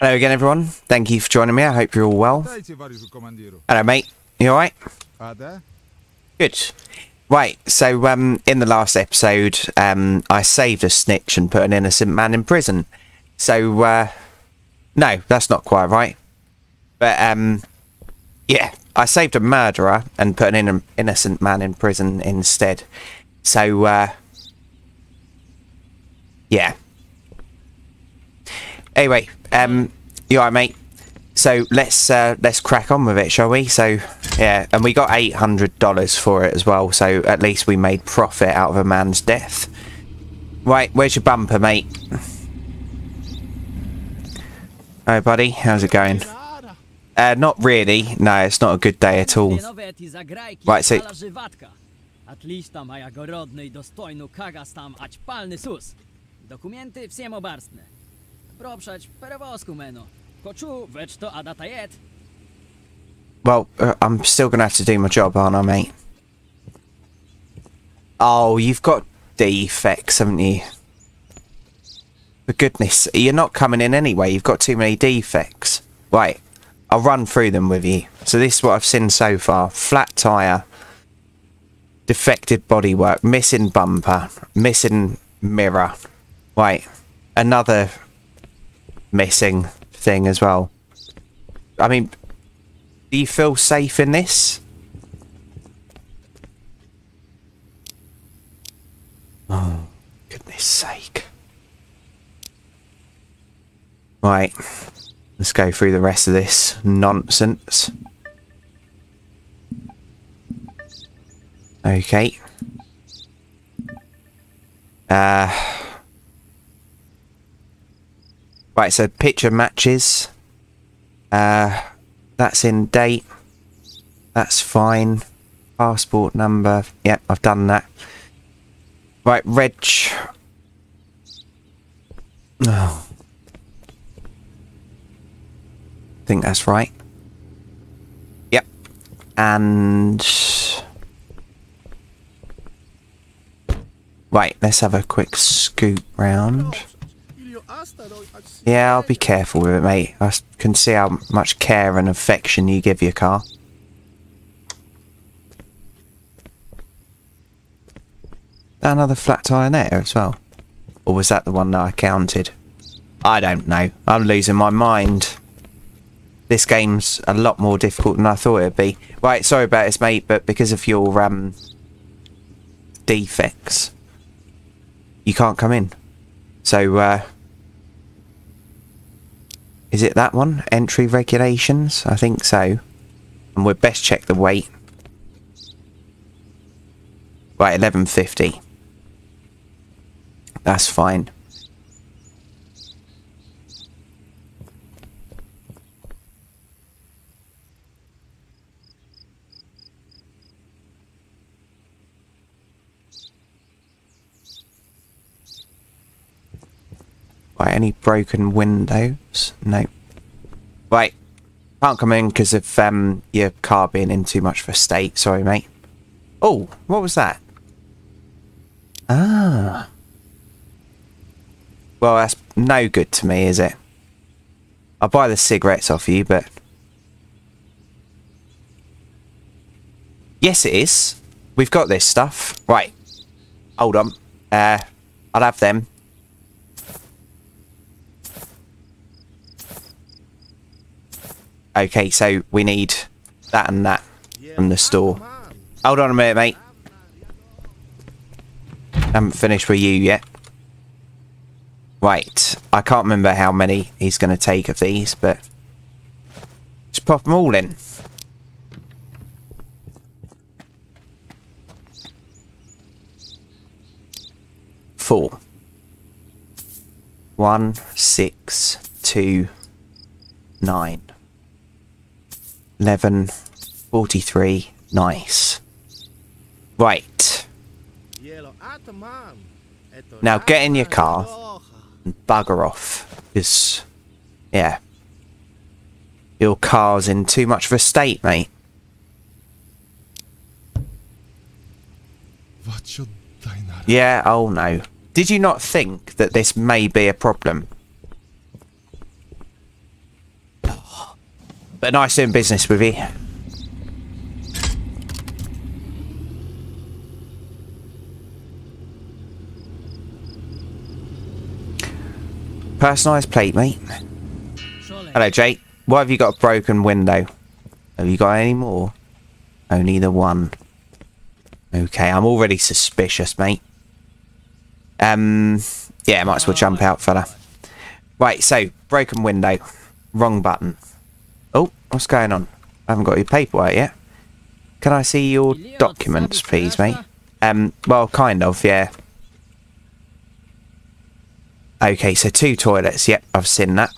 Hello again, everyone. Thank you for joining me. I hope you're all well. Hello, mate. You alright? Good. Right, so um, in the last episode, um, I saved a snitch and put an innocent man in prison. So, uh, no, that's not quite right. But, um, yeah, I saved a murderer and put an in innocent man in prison instead. So, uh, yeah, Anyway, um, you alright, mate? So let's uh, let's crack on with it, shall we? So yeah, and we got eight hundred dollars for it as well. So at least we made profit out of a man's death. Right, where's your bumper, mate? Hi, buddy. How's it going? Uh, not really. No, it's not a good day at all. Nowe ti zagrajki Right, so- pala żywatka. At lista maja gorodny i dostojnu kagas tam ać palny sus. Dokumenty всем обарstne. To. Well, uh, I'm still gonna have to do my job, aren't I, mate? Oh, you've got defects, haven't you? For goodness, you're not coming in anyway. You've got too many defects. Right, I'll run through them with you. So this is what I've seen so far: flat tire, defective bodywork, missing bumper, missing mirror. Right, another missing thing as well. I mean, do you feel safe in this? Oh, goodness sake. Right, let's go through the rest of this nonsense. Okay. Uh. Right, so picture matches. Uh, that's in date. That's fine. Passport number. Yep, I've done that. Right, reg. Oh. Think that's right. Yep. And. Right, let's have a quick scoop round. Yeah, I'll be careful with it, mate. I can see how much care and affection you give your car. Another flat tyre there as well. Or was that the one that I counted? I don't know. I'm losing my mind. This game's a lot more difficult than I thought it'd be. Right, sorry about this, mate, but because of your um defects, you can't come in. So, uh, is it that one? Entry regulations? I think so. And we'd best check the weight. Right, 1150. That's fine. Right, any broken windows? No. Right. Can't come in because of um, your car being in too much of a state. Sorry, mate. Oh, what was that? Ah. Well, that's no good to me, is it? I'll buy the cigarettes off you, but... Yes, it is. We've got this stuff. Right. Hold on. Uh, I'll have them. Okay, so we need that and that from the store. Hold on a minute, mate. Haven't finished with you yet. Right, I can't remember how many he's going to take of these, but just pop them all in. Four. One, six, two, nine. 11, 43, nice. Right, Now get in your car and bugger off. Because, yeah. Your car's in too much of a state, mate. Yeah, oh no. Did you not think that this may be a problem? But nice doing business with you. Personalised plate, mate. Hello, Jake. Why have you got a broken window? Have you got any more? Only the one. Okay, I'm already suspicious, mate. Um, yeah, might as well jump out, fella. Right, so, broken window. Wrong button. Oh, what's going on? I haven't got your paperwork yet. Can I see your documents, please, mate? Um, well, kind of, yeah. Okay, so two toilets. Yep, I've seen that.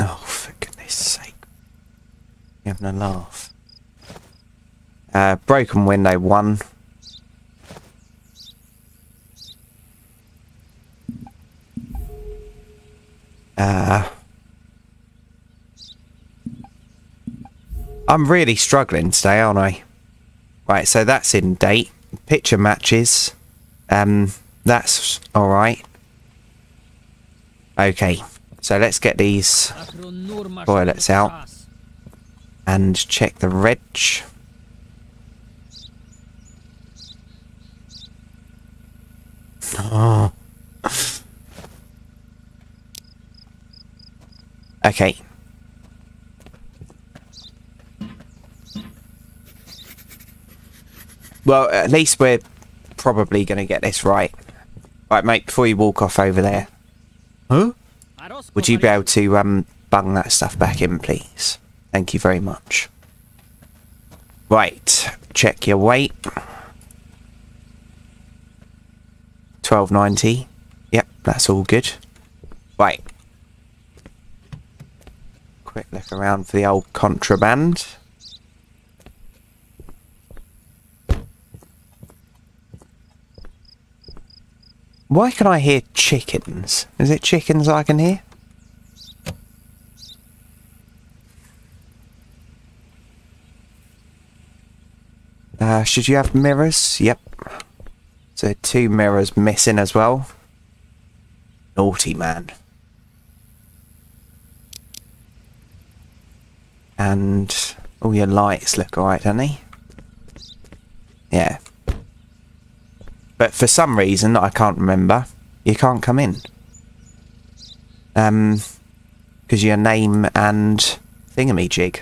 Oh, for goodness sake. You're having a laugh. Uh, broken window one. Uh, I'm really struggling today, aren't I? Right, so that's in date. Picture matches. Um, that's alright. Okay, so let's get these Toilets out. and check the reg. Oh. Okay. Well, at least we're probably going to get this right. Right, mate, before you walk off over there. Huh? Would you be able to um, bung that stuff back in, please? Thank you very much. Right, check your weight. Twelve ninety. Yep, that's all good. Right. Quick look around for the old contraband. Why can I hear chickens? Is it chickens I can hear? Uh, should you have mirrors? Yep. So two mirrors missing as well. Naughty man. And all your lights look alright, don't they? Yeah. But for some reason that I can't remember, you can't come in. Um, because your name and thingamajig.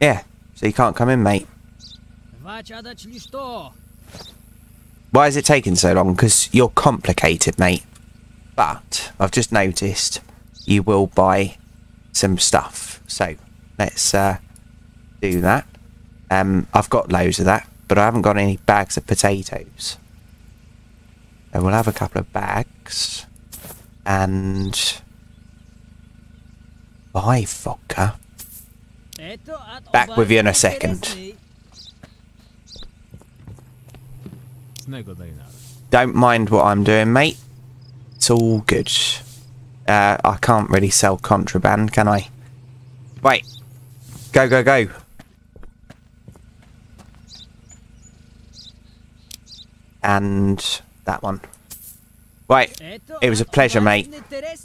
Yeah, so you can't come in, mate. Why is it taking so long? Because you're complicated, mate. But I've just noticed you will buy some stuff. So let's uh, do that. Um, I've got loads of that, but I haven't got any bags of potatoes. So we'll have a couple of bags and buy vodka. Back with you in a second. Don't mind what I'm doing, mate. It's all good. Uh, I can't really sell contraband, can I? Wait. Go, go, go. And that one. Right. It was a pleasure, mate.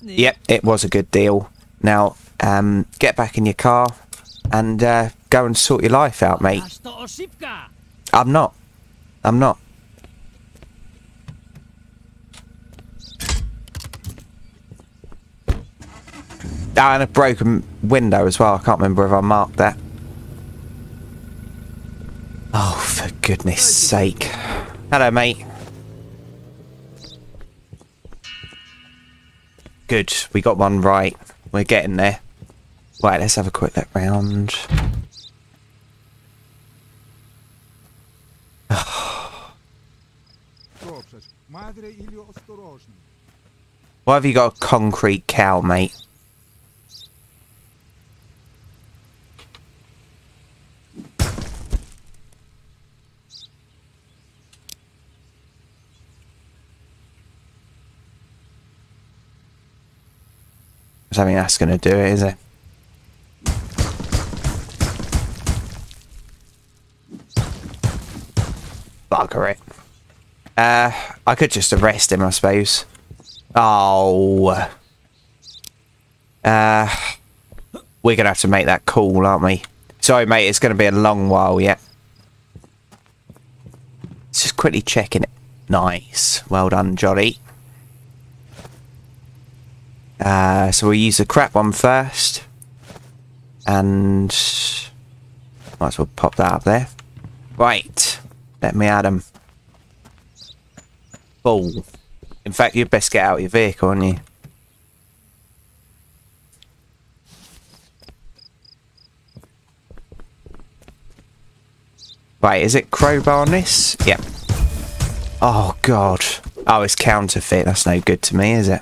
Yep, it was a good deal. Now, um, get back in your car and uh, go and sort your life out, mate. I'm not. I'm not. Ah, and a broken window as well. I can't remember if I marked that. Oh, for goodness sake. Hello, mate. Good. We got one right. We're getting there. Right, let's have a quick look round. Why have you got a concrete cow, mate? I don't think that's going to do it, is it? Bugger it. Uh, I could just arrest him, I suppose. Oh. Uh, we're going to have to make that call, aren't we? Sorry, mate, it's going to be a long while yet. Just quickly checking it. Nice. Well done, Jolly. Uh, so we'll use the crap one first. And... Might as well pop that up there. Right. Let me add them. Full. In fact, you'd best get out of your vehicle, aren't you? Right, is it crowbar on this? Yep. Oh, God. Oh, it's counterfeit. That's no good to me, is it?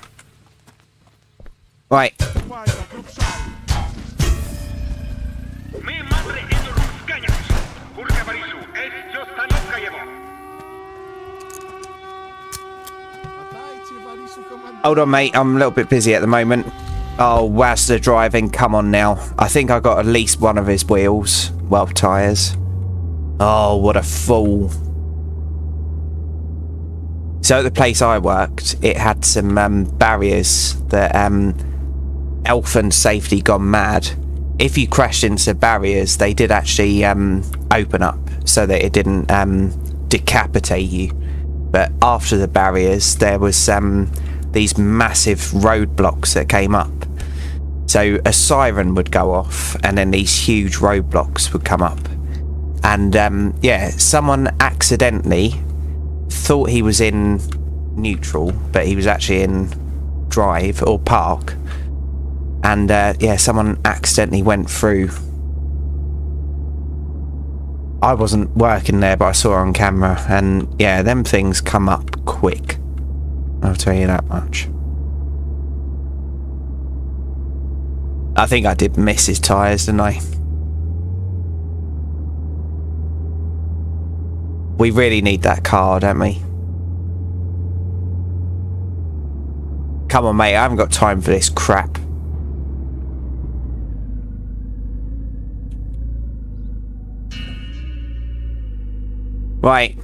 Right. Hold on, mate. I'm a little bit busy at the moment. Oh, Wazda driving. Come on now. I think I got at least one of his wheels. Well, tyres. Oh, what a fool. So at the place I worked, it had some um, barriers that um, Elf and Safety gone mad. If you crashed into barriers, they did actually um, open up so that it didn't um, decapitate you. But after the barriers, there was um, these massive roadblocks that came up. So a siren would go off, and then these huge roadblocks would come up. And um, yeah, someone accidentally thought he was in neutral, but he was actually in drive or park. And uh, yeah, someone accidentally went through. I wasn't working there, but I saw on camera, and yeah, them things come up quick. I'll tell you that much. I think I did miss his tyres, didn't I? We really need that car, don't we? Come on, mate. I haven't got time for this crap. Right.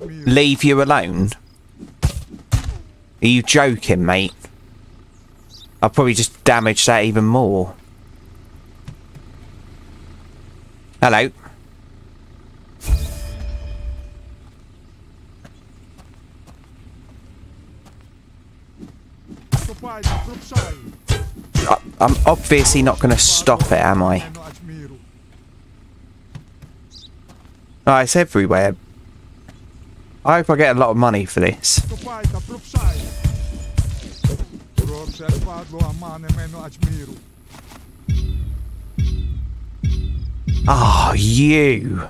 Leave you alone? Are you joking, mate? I'll probably just damage that even more. Hello. I'm obviously not going to stop it, am I? Oh, it's everywhere. I hope I get a lot of money for this. Oh, you.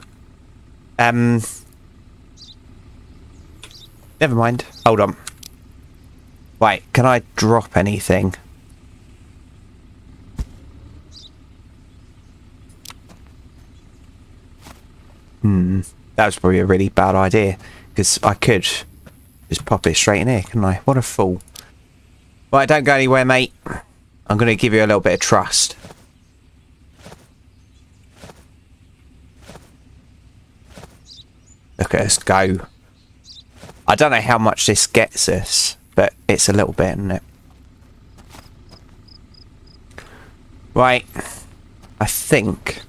Um. Never mind. Hold on. Wait, can I drop anything? Hmm. That was probably a really bad idea. Because I could just pop it straight in here, couldn't I? What a fool. Right, don't go anywhere, mate. I'm going to give you a little bit of trust. Look at us go. I don't know how much this gets us, but it's a little bit, isn't it? Right. I think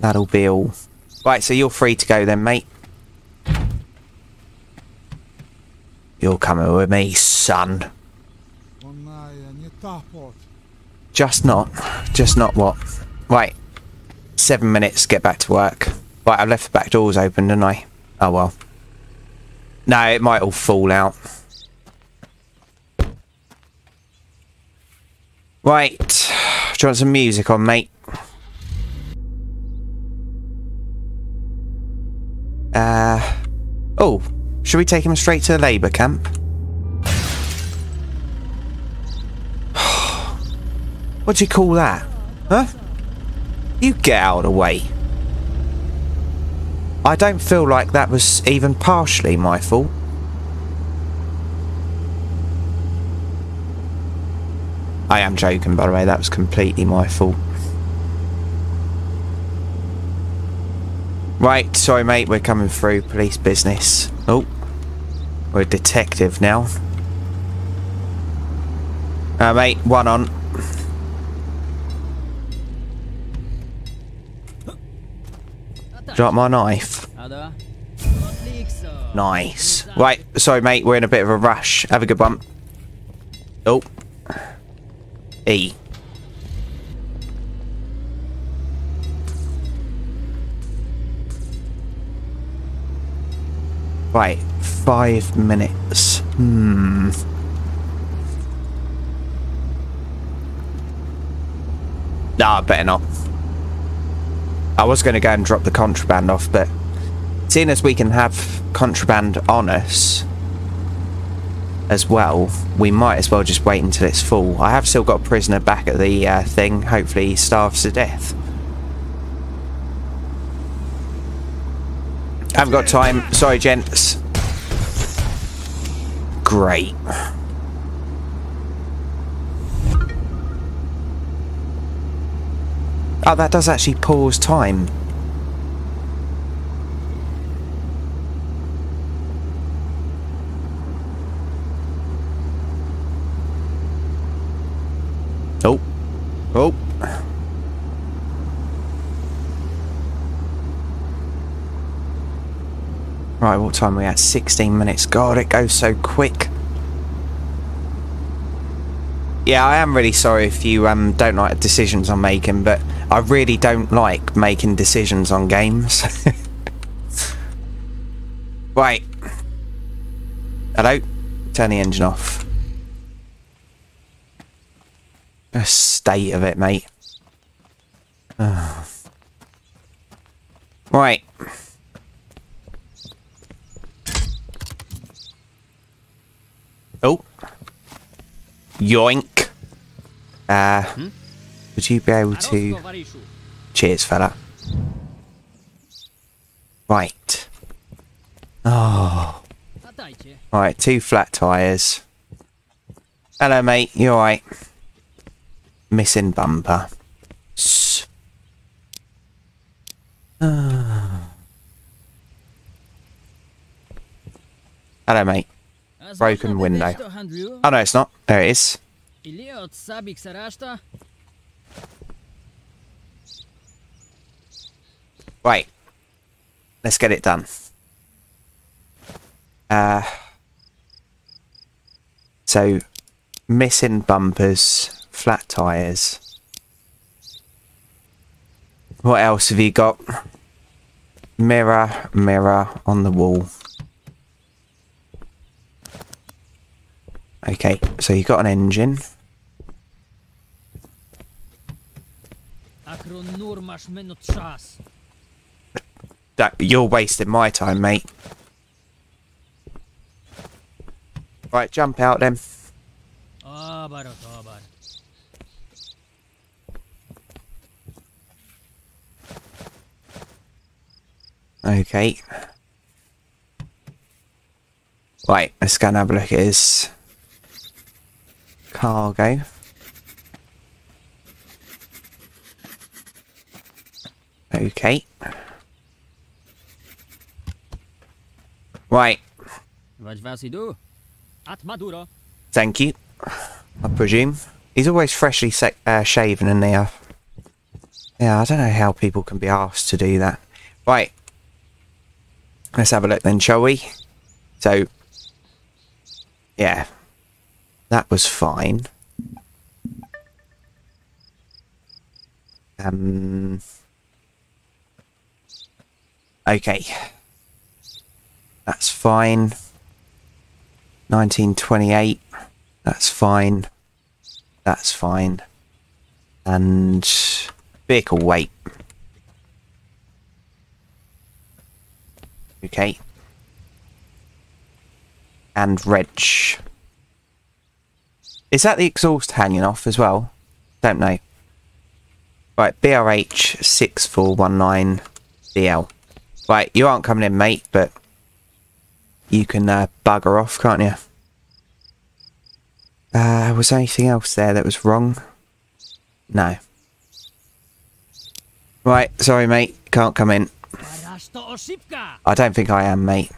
that'll be all. Right, so you're free to go then, mate. You're coming with me, son. Just not. Just not what? Right. Seven minutes, get back to work. Right, I left the back doors open, didn't I? Oh well. No, it might all fall out. Right. Do you want some music on, mate? Uh. Oh, should we take him straight to the Labour camp? What do you call that? Huh? You get out of the way. I don't feel like that was even partially my fault. I am joking, by the way. That was completely my fault. Right, sorry mate, we're coming through police business. Oh, we're a detective now. Uh, mate, one on. Drop my knife. Nice. Right, sorry mate, we're in a bit of a rush. Have a good one. Oh. E. Right, five minutes. Hmm. Nah, better not. I was going to go and drop the contraband off, but seeing as we can have contraband on us as well, we might as well just wait until it's full. I have still got a prisoner back at the uh, thing. Hopefully he starves to death. I haven't got time. Sorry, gents. Great. Oh, that does actually pause time. Oh. Oh. What time are we at? 16 minutes. God, it goes so quick. Yeah, I am really sorry if you um, don't like decisions I'm making, but I really don't like making decisions on games. right. Hello? Turn the engine off. The state of it, mate. Right. Oh. Yoink. Uh, would you be able to... Cheers, fella. Right. Oh. Right, two flat tyres. Hello, mate. You alright? Missing bumper. S- Ah. Hello, mate. Broken window. deszcz do handlu? Oh, no, it's not. There it is. Ile od sabik se reszta? Right. Let's get it done. Uh, so, missing bumpers, flat tyres. What else have you got? Mirror, mirror on the wall. Okay, so you've got an engine. That you're wasting my time, mate. Right, jump out then. Okay. Right, let's go and have a look at his cargo. Okay. Right, Wać was? At Maduro. thank you. I presume. He's always freshly uh, shaven in there. Yeah, I don't know how people can be asked to do that. Right. Let's have a look then, shall we? So, yeah. That was fine. Um. Okay. That's fine. 1928. That's fine. That's fine. And vehicle weight. Okay. And wrench. Is that the exhaust hanging off as well? Don't know. Right, BRH 6419DL. Right, you aren't coming in, mate, but you can uh, bugger off, can't you? Uh, was there anything else there that was wrong? No. Right, sorry, mate. Can't come in. I don't think I am, mate.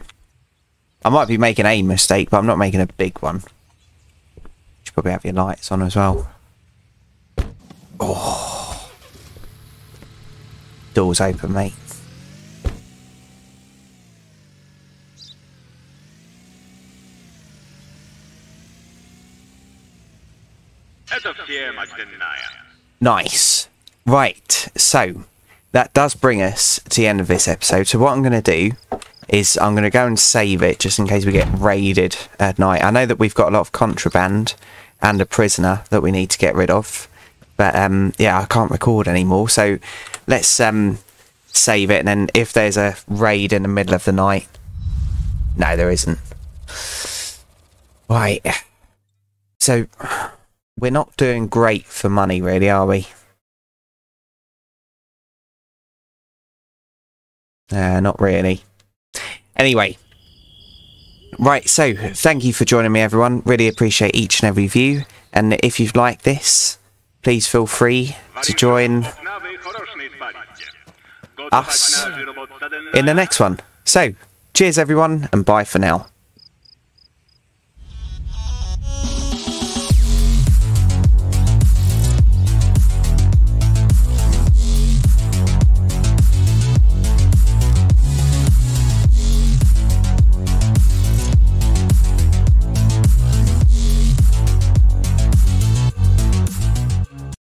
I might be making a mistake, but I'm not making a big one probably have your lights on as well. Oh. Doors open, mate. Nice. Right, so that does bring us to the end of this episode. So what I'm going to do is I'm going to go and save it just in case we get raided at night. I know that we've got a lot of contraband and a prisoner that we need to get rid of. But um, yeah, I can't record anymore. So let's um, save it and then if there's a raid in the middle of the night. No, there isn't. Right. So we're not doing great for money, really, are we? Uh, not really. Anyway. Right, so thank you for joining me, everyone. Really appreciate each and every view. And if you've liked this, please feel free to join. Us in the next one. So, cheers, everyone, and bye for now.